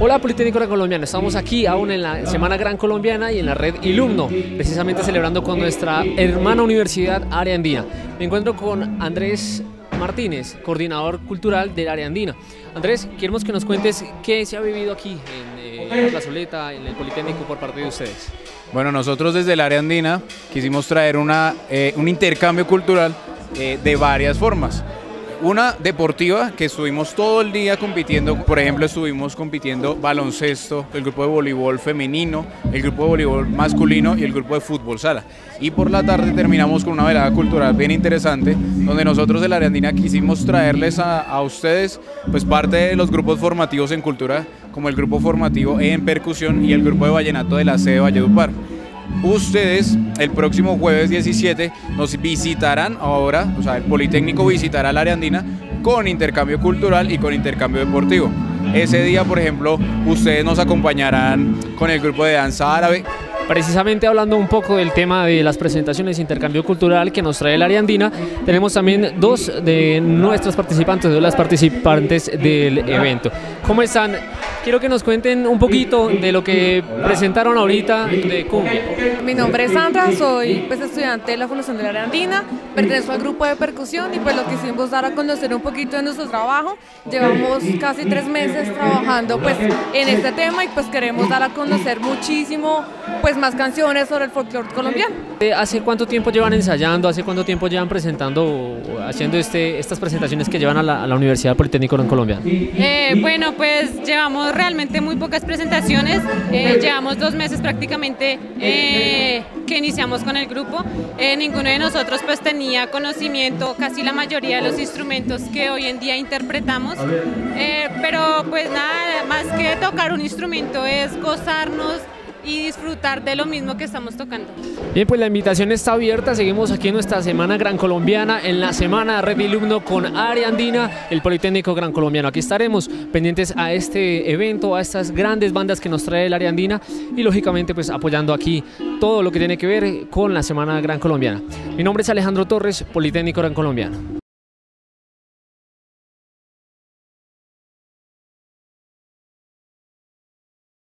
Hola Politécnico Gran Colombiano, estamos aquí aún en la Semana Gran Colombiana y en la red Ilumno, precisamente celebrando con nuestra hermana universidad Área Andina. Me encuentro con Andrés Martínez, coordinador cultural del Área Andina. Andrés, queremos que nos cuentes qué se ha vivido aquí en eh, la Soleta, en el Politécnico por parte de ustedes. Bueno, nosotros desde el Área Andina quisimos traer una, eh, un intercambio cultural eh, de varias formas. Una deportiva que estuvimos todo el día compitiendo, por ejemplo estuvimos compitiendo baloncesto, el grupo de voleibol femenino, el grupo de voleibol masculino y el grupo de fútbol sala. Y por la tarde terminamos con una velada cultural bien interesante, donde nosotros de la Ariandina quisimos traerles a, a ustedes pues parte de los grupos formativos en cultura, como el grupo formativo en percusión y el grupo de vallenato de la sede de Valledupar ustedes el próximo jueves 17 nos visitarán ahora, o sea, el Politécnico visitará la área andina con intercambio cultural y con intercambio deportivo. Ese día, por ejemplo, ustedes nos acompañarán con el grupo de danza árabe, Precisamente hablando un poco del tema de las presentaciones de intercambio cultural que nos trae el área andina, tenemos también dos de nuestros participantes, de las participantes del evento. ¿Cómo están? Quiero que nos cuenten un poquito de lo que presentaron ahorita de cumbia. Mi nombre es Sandra, soy pues, estudiante de la Fundación de la Área Andina, pertenezco al grupo de percusión y pues lo quisimos dar a conocer un poquito de nuestro trabajo. Llevamos casi tres meses trabajando pues en este tema y pues queremos dar a conocer muchísimo pues, más canciones sobre el folclore colombiano. Eh, ¿Hace cuánto tiempo llevan ensayando? ¿Hace cuánto tiempo llevan presentando, haciendo este, estas presentaciones que llevan a la, Universidad Politécnica en Colombia? Eh, bueno, pues llevamos realmente muy pocas presentaciones. Eh, llevamos dos meses prácticamente que iniciamos con el grupo. ninguno de nosotros pues tenía conocimiento, casi la mayoría de los instrumentos que hoy en día interpretamos. pero pues nada, más que tocar un instrumento es gozarnos y disfrutar de lo mismo que estamos tocando. Bien, pues la invitación está abierta. Seguimos aquí en nuestra Semana Gran Colombiana, en la Semana Red Ilumno con Área Andina, el Politécnico Gran Colombiano. Aquí estaremos pendientes a este evento, a estas grandes bandas que nos trae el Área Andina y lógicamente pues apoyando aquí todo lo que tiene que ver con la Semana Gran Colombiana. Mi nombre es Alejandro Torres, Politécnico Gran Colombiano.